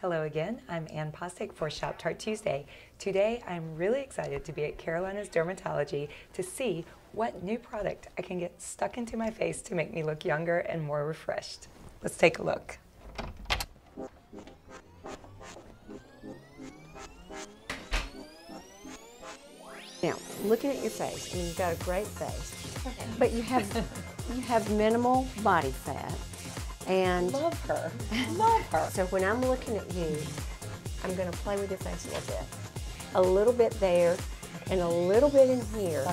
Hello again, I'm Anne Postic for Shoptart Tuesday. Today I'm really excited to be at Carolina's Dermatology to see what new product I can get stuck into my face to make me look younger and more refreshed. Let's take a look. Now, looking at your face, I mean, you've got a great face, but you have you have minimal body fat, and Love her. Love her. so when I'm looking at you, I'm going to play with your face a little bit, a little bit there, and a little bit in here,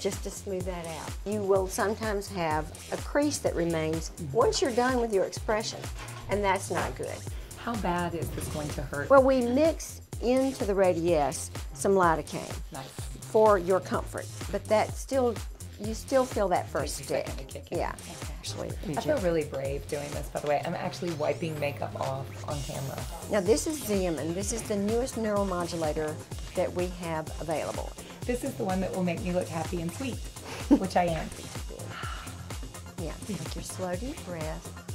just to smooth that out. You will sometimes have a crease that remains once you're done with your expression, and that's not good. How bad is this going to hurt? Well, we mix into the Radiesse some lidocaine nice. For your comfort, but that still, you still feel that first stick. Yeah, actually. I feel really brave doing this, by the way. I'm actually wiping makeup off on camera. Now this is Xeomin. This is the newest neuromodulator that we have available. This is the one that will make me look happy and sweet, which I am. Yeah, take your slow deep breath.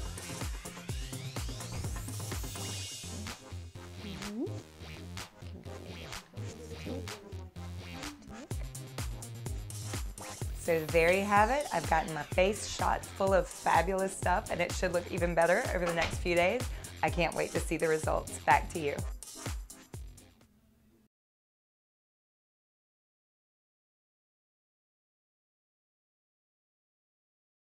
So there you have it. I've gotten my face shot full of fabulous stuff and it should look even better over the next few days. I can't wait to see the results. Back to you.